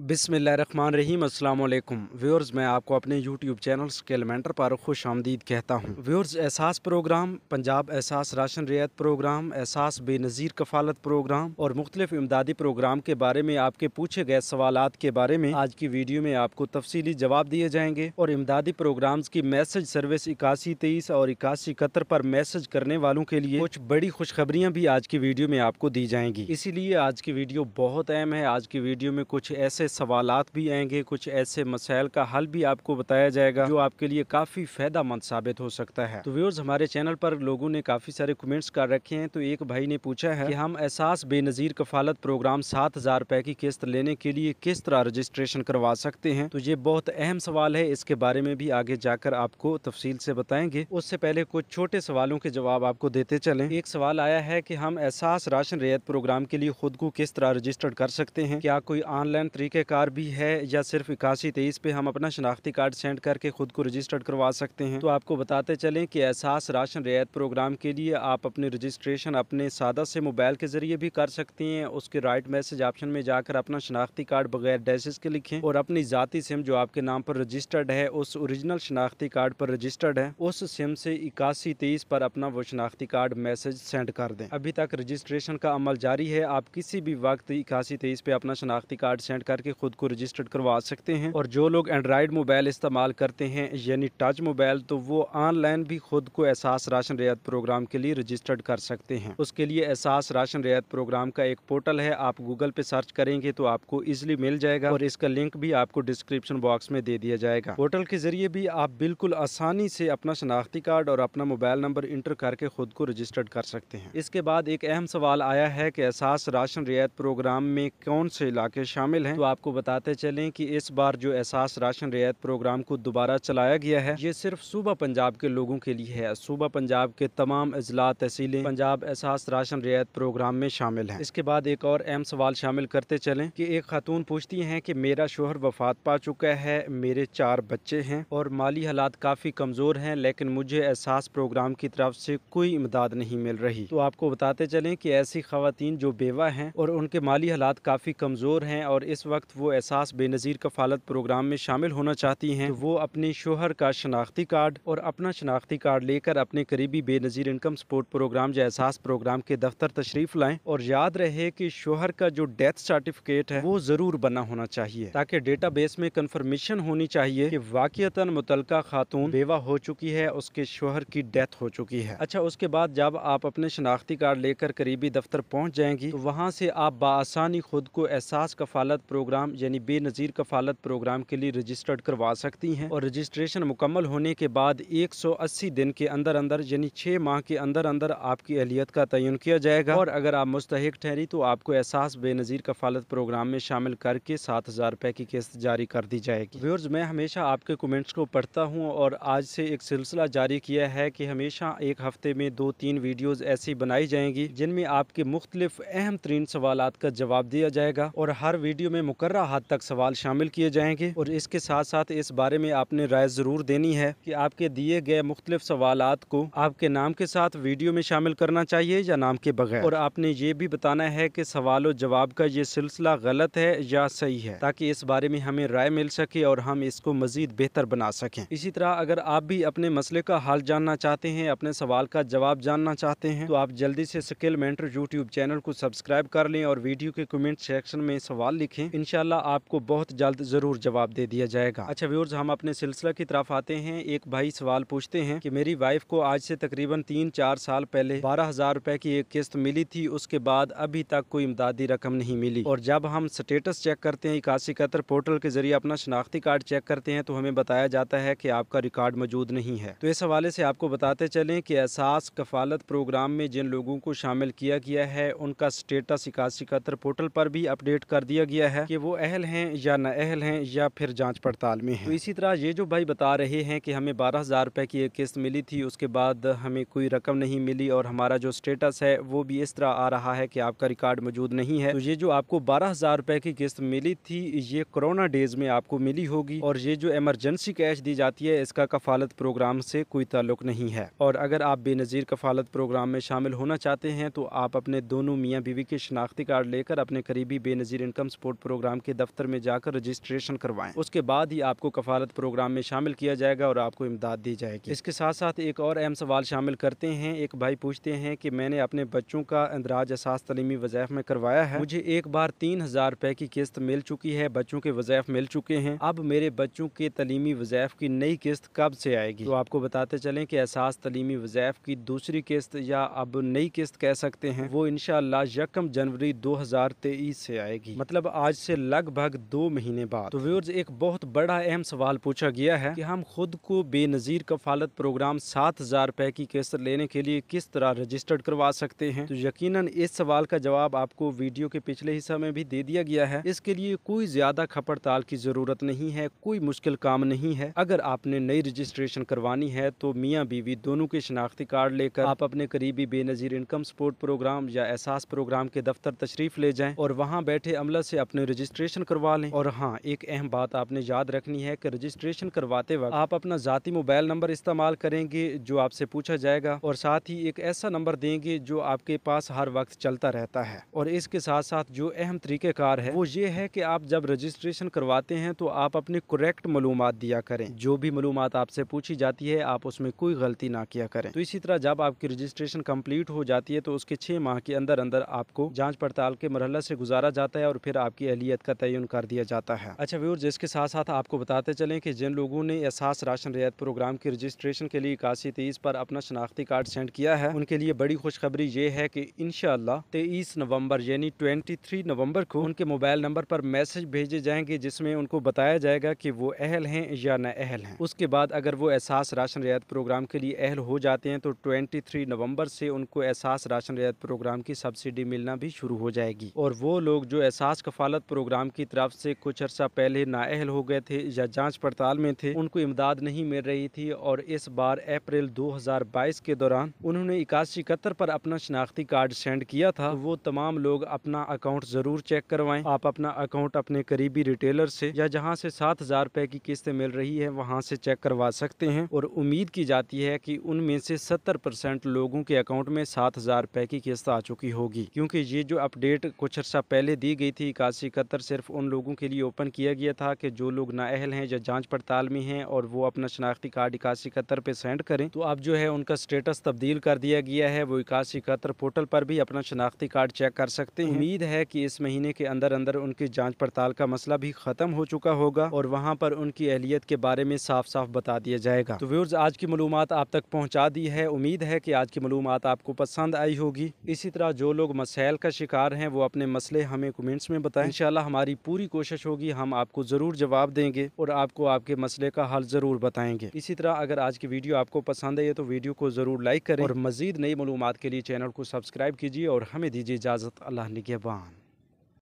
बिसमीम अल्लाम व्यूअर्स, मैं आपको अपने यूट्यूब चैनल स्केलमेंटर पर खुश आमदीद कहता हूँ। व्यूअर्स, एहसास प्रोग्राम, पंजाब एहसास राशन रियायत प्रोग्राम, एहसास बेनज़ीर कफालत प्रोग्राम और मुख्तलिफ़ इमदादी प्रोग्राम के बारे में आपके पूछे गए सवाल के बारे में आज की वीडियो में आपको तफसीली जवाब दिए जाएँगे और इमदादी प्रोग्राम की मैसेज सर्विस इक्यासी, तेईस और इक्यासी इकहत्तर पर मैसेज करने वालों के लिए कुछ बड़ी खुशखबरियाँ भी आज की वीडियो में आपको दी जाएँगी। इसीलिए आज की वीडियो बहुत अहम है। आज की वीडियो में कुछ ऐसे सवालात भी आएँगे, कुछ ऐसे मसाइल का हल भी आपको बताया जाएगा, जो आपके लिए काफ़ी फ़ायदा मंद साबित हो सकता है। तो व्यूर्स हमारे चैनल पर लोगों ने काफ़ी सारे कमेंट्स कर रखे हैं तो एक भाई ने पूछा है कि हम एहसास बेनज़ीर कफालत प्रोग्राम सात हज़ार रुपए की किस्त लेने के लिए किस तरह रजिस्ट्रेशन करवा सकते हैं? तो ये बहुत अहम सवाल है, इसके बारे में भी आगे जाकर आपको तफसील से बताएँगे। उससे पहले कुछ छोटे सवालों के जवाब आपको देते चले। एक सवाल आया है कि हम एहसास राशन रियायत प्रोग्राम के लिए खुद को किस तरह रजिस्टर्ड कर सकते हैं? क्या कोई ऑनलाइन तरीके कार भी है या सिर्फ़ इक्यासी तेईस पे हम अपना शनाख्ती कार्ड सेंड करके खुद को रजिस्टर्ड करवा सकते हैं। तो आपको बताते चलें कि एहसास राशन रियायत प्रोग्राम के लिए आप अपने रजिस्ट्रेशन अपने सादा से मोबाइल के ज़रिए भी कर सकते हैं। उसके राइट मैसेज ऑप्शन में जाकर अपना शनाख्ती कार्ड बगैर डैसेस के लिखें और अपनी ज़ाती सिम जो आपके नाम पर रजिस्टर्ड है, उस ओरिजिनल शनाख्ती कार्ड पर रजिस्टर्ड है, उस सिम से इक्यासी तेईस पर अपना वो शनाख्ती कार्ड मैसेज सेंड कर दें। अभी तक रजिस्ट्रेशन का अमल जारी है। आप किसी भी वक्त इक्यासी तेईस पे अपना शनाख्ती कार्ड सेंड करके खुद को रजिस्टर्ड करवा सकते हैं। और जो लोग एंड्रॉयड मोबाइल इस्तेमाल करते हैं, यानी टच मोबाइल तो वो ऑनलाइन भी खुद को एहसास राशन रियायत प्रोग्राम के लिए रजिस्टर्ड कर सकते हैं। उसके लिए एहसास राशन रियायत प्रोग्राम का एक पोर्टल है। आप गूगल पे सर्च करेंगे तो आपको इजिली मिल जाएगा और इसका लिंक भी आपको डिस्क्रिप्शन बॉक्स में दे दिया जाएगा। पोर्टल के ज़रिए भी आप बिल्कुल आसानी से अपना शनाख्ती कार्ड और अपना मोबाइल नंबर इंटर करके खुद को रजिस्टर्ड कर सकते हैं। इसके बाद एक अहम सवाल आया है कि एहसास राशन रियायत प्रोग्राम में कौन से इलाके शामिल हैं? तो आपको आपको बताते चलें कि इस बार जो एहसास राशन रियायत प्रोग्राम को दोबारा चलाया गया है, ये सिर्फ़ सूबा पंजाब के लोगों के लिए है। सूबा पंजाब के तमाम अजला तहसीलें पंजाब एहसास राशन रियायत प्रोग्राम में शामिल है। इसके बाद एक और अहम सवाल शामिल करते चलें कि एक खातून पूछती हैं कि मेरा शोहर वफात पा चुका है, मेरे चार बच्चे हैं और माली हालात काफ़ी कमज़ोर हैं, लेकिन मुझे एहसास प्रोग्राम की तरफ़ से कोई इमदाद नहीं मिल रही। तो आपको बताते चलें कि ऐसी खातन जो बेवा हैं और उनके माली हालात काफ़ी कमज़ोर हैं और इस वक्त वो एहसास बेनज़ीर कफालत प्रोग्राम में शामिल होना चाहती हैं तो वो अपने शोहर का शनाख्ती कार्ड और अपना शनाख्ती कार्ड लेकर अपने करीबी बेनज़ीर इनकम सपोर्ट प्रोग्राम या एहसास प्रोग्राम के दफ्तर तशरीफ़ लाएँ और याद रहे कि शोहर का जो डेथ सर्टिफिकेट है, वो ज़रूर बना होना चाहिए ताकि डेटा बेस में कन्फर्मेशन होनी चाहिए कि वाक़ता मुतल खातून बेवा हो चुकी है, उसके शोहर की डेथ हो चुकी है। अच्छा उसके बाद जब आप अपने शनाख्ती कार्ड लेकर करीबी दफ्तर पहुँच जाएँगी तो वहाँ से आप बसानी खुद को एहसास कफालत प्रोग्राम प्रोग्राम, यानी बेनज़ीर कफालत प्रोग्राम के लिए रजिस्टर्ड करवा सकती हैं और रजिस्ट्रेशन मुकम्मल होने के बाद 180 दिन के अंदर अंदर यानी छः माह के अंदर अंदर आपकी अहलियत का तयन किया जाएगा। और अगर आप मुस्तक ठहरी तो आपको एहसास बेनज़ीर कफालत प्रोग्राम में शामिल करके सात हज़ार रुपये की किस्त जारी कर दी जाएगी। व्यूर्स मैं हमेशा आपके कमेंट्स को पढ़ता हूँ और आज से एक सिलसिला जारी किया है कि हमेशा एक हफ़्ते में दो तीन वीडियोज़ ऐसी बनाई जाएँगी, जिनमें आपके मुख्तलिफ़ अहम तरीन सवाल का जवाब दिया जाएगा और हर वीडियो में मुकर हद तक सवाल शामिल किए जाएँगे और इसके साथ साथ इस बारे में आपने राय ज़रूर देनी है कि आपके दिए गए मुख्तलिफ़ सवाल को आपके नाम के साथ वीडियो में शामिल करना चाहिए या नाम के बगैर। और आपने ये भी बताना है कि सवाल जवाब का ये सिलसिला गलत है या सही है, ताकि इस बारे में हमें राय मिल सके और हम इसको मजीद बेहतर बना सकें। इसी तरह अगर आप भी अपने मसले का हाल जानना चाहते हैं, अपने सवाल का जवाब जानना चाहते हैं तो आप जल्दी से स्किल मेंटर यूट्यूब चैनल को सब्सक्राइब कर लें और वीडियो के कमेंट सेक्शन में सवाल लिखें। इनशाला आपको बहुत जल्द ज़रूर जवाब दे दिया जाएगा। अच्छा व्यूर्स हम अपने सिलसिला की तरफ़ आते हैं। एक भाई सवाल पूछते हैं कि मेरी वाइफ को आज से तकरीबन तीन चार साल पहले बारह हज़ार रुपए की एक किस्त मिली थी, उसके बाद अभी तक कोई इमदादी रकम नहीं मिली। और जब हम स्टेटस चेक करते हैं, इक्यासी इकहत्तर पोर्टल के ज़रिए अपना शनाख्ती कार्ड चेक करते हैं तो हमें बताया जाता है की आपका रिकॉर्ड मौजूद नहीं है। तो इस हवाले से आपको बताते चले की एहसास कफालत प्रोग्राम में जिन लोगों को शामिल किया गया है, उनका स्टेटस इक्यासी इकहत्तर पोर्टल पर भी अपडेट कर दिया गया है कि वो अहल हैं या नाअहल हैं या फिर जाँच पड़ताल में हैं। तो इसी तरह ये जो भाई बता रहे हैं कि हमें बारह हज़ार रुपये की एक किस्त मिली थी, उसके बाद हमें कोई रकम नहीं मिली और हमारा जो स्टेटस है, वो भी इस तरह आ रहा है कि आपका रिकॉर्ड मौजूद नहीं है। तो ये जो आपको बारह हज़ार रुपये की किस्त मिली थी, ये कोरोना डेज़ में आपको मिली होगी और ये जो एमरजेंसी कैश दी जाती है, इसका कफालत प्रोग्राम से कोई ताल्लुक नहीं है। और अगर आप बेनज़ीर कफालत प्रोग्राम में शामिल होना चाहते हैं तो आप अपने दोनों मियाँ बीवी के शनाख्ती कार्ड लेकर अपने करीबी Benazir income support program program के दफ्तर में जाकर रजिस्ट्रेशन करवाएँ। उसके बाद ही आपको कफालत प्रोग्राम में शामिल किया जाएगा और आपको इमदाद दी जाएगी। इसके साथ साथ एक और अहम सवाल शामिल करते हैं। एक भाई पूछते हैं कि मैंने अपने बच्चों का अंदराज एहसास तलीमी वज़ैफ़ में करवाया है। मुझे एक बार तीन हज़ार रुपए की किस्त मिल चुकी है। बच्चों के वज़ैफ़ मिल चुके हैं। अब मेरे बच्चों के तलीमी वज़ैफ़ की नई किस्त कब से आएगी? तो आपको बताते चलें कि एहसास तलीमी वज़ैफ़ की दूसरी किस्त या अब नई किस्त कह सकते हैं। वो इनशाला यकम जनवरी दो हज़ार तेईस से आएगी। मतलब आज से लगभग दो महीने बाद। तो व्यूर्स एक बहुत बड़ा अहम सवाल पूछा गया है कि हम खुद को बेनजीर कफालत प्रोग्राम सात हज़ार रुपए की किस्त लेने के लिए किस तरह रजिस्टर्ड करवा सकते हैं? तो यकीनन इस सवाल का जवाब आपको वीडियो के पिछले हिस्सा में भी दे दिया गया है। इसके लिए कोई ज़्यादा खपड़ताल की ज़रूरत नहीं है, कोई मुश्किल काम नहीं है। अगर आपने नई रजिस्ट्रेशन करवानी है तो मियाँ बीवी दोनों के शनाख्ती कार्ड लेकर आप अपने करीबी बेनजीर इनकम सपोर्ट प्रोग्राम या एहसास प्रोग्राम के दफ्तर तशरीफ़ ले जाएँ और वहाँ बैठे अमला से अपने रजिस्ट्रेशन करवा लें। और हाँ एक अहम बात आपने याद रखनी है कि रजिस्ट्रेशन करवाते वक्त आप अपना ज़ाती मोबाइल नंबर इस्तेमाल करेंगे, जो आपसे पूछा जाएगा, और साथ ही एक ऐसा नंबर देंगे, जो आपके पास हर वक्त चलता रहता है। और इसके साथ साथ जो अहम तरीक़ेकार है, वो ये है कि आप जब रजिस्ट्रेशन करवाते हैं तो आप अपनी करेक्ट मालूम दिया करें। जो भी मालूम आपसे पूछी जाती है, आप उसमें कोई गलती ना किया करें। तो इसी तरह जब आपकी रजिस्ट्रेशन कंप्लीट हो जाती है तो उसके छः माह के अंदर अंदर आपको जाँच पड़ताल के मरहला से गुजारा जाता है, और फिर आपकी अहलियत का तयन कर दिया जाता है। अच्छा व्यूर जिसके साथ साथ आपको बताते चलें कि जिन लोगों ने एहसास राशन रियायत प्रोग्राम की रजिस्ट्रेशन के लिए इक्यासी तेईस पर अपना शनाख्ती कार्ड सेंड किया है, उनके लिए बड़ी खुशखबरी ये है कि इनशाला तेईस नवंबर यानी ट्वेंटी थ्री नवंबर को उनके मोबाइल नंबर पर मैसेज भेजे जाएँगे, जिसमें उनको बताया जाएगा कि वो अहल हैं या न अहल हैं। उसके बाद अगर वो एहसास राशन रियायत प्रोग्राम के लिए अहल हो जाते हैं तो ट्वेंटी थ्री नवंबर से उनको एहसास राशन रियायत प्रोग्राम की सब्सिडी मिलना भी शुरू हो जाएगी। और वो लोग जो एहसास, कफालत प्रोग्राम की तरफ़ से कुछ अर्सा पहले नाअहल हो गए थे या जाँच पड़ताल में थे, उनको इमदाद नहीं मिल रही थी और इस बार अप्रैल 2022 के दौरान उन्होंने इक्यासी इकहत्तर पर अपना शनाख्ती कार्ड सेंड किया था। वो तमाम लोग अपना अकाउंट ज़रूर चेक करवाएँ। आप अपना अकाउंट अपने करीबी रिटेलर से या जहाँ से सात हज़ार रुपए की किस्त मिल रही है, वहाँ से चेक करवा सकते हैं और उम्मीद की जाती है कि उनमें से सत्तर परसेंट लोगों के अकाउंट में सात हज़ार रुपए की किस्त आ चुकी होगी। क्योंकि ये जो अपडेट कुछ अर्सा पहले दी गई थी, इक्यासी इकहत्तर सिर्फ़ उन लोगों के लिए ओपन किया गया था कि जो लोग नाअहल हैं या जाँच पड़ताल में हैं और वो अपना शनाख्ती कार्ड इक्यासी इकहत्तर पे सेंड करें तो अब जो है उनका स्टेटस तब्दील कर दिया गया है। वो इक्यासी इकहत्तर पोर्टल पर भी अपना शनाख्ती कार्ड चेक कर सकते हैं। उम्मीद है कि इस महीने के अंदर अंदर उनकी जाँच पड़ताल का मसला भी खत्म हो चुका होगा और वहाँ पर उनकी अहलियत के बारे में साफ़ साफ़ बता दिया जाएगा। तो व्यूर्स आज की मालूम आप तक पहुँचा दी है। उम्मीद है कि आज की मालूम आपको पसंद आई होगी। इसी तरह जो लोग मसाइल का शिकार हैं, वो अपने मसले हमें कमेंट्स में बताएँ। इंशाल्लाह हमारी पूरी कोशिश होगी, हम आपको ज़रूर जवाब देंगे और आपको आपके मसले का हल ज़रूर बताएँगे। इसी तरह अगर आज की वीडियो आपको पसंद आई है तो वीडियो को ज़रूर लाइक करें और मज़ीद नई मालूम के लिए चैनल को सब्सक्राइब कीजिए और हमें दीजिए इजाज़त। अल्लाह निगेबान।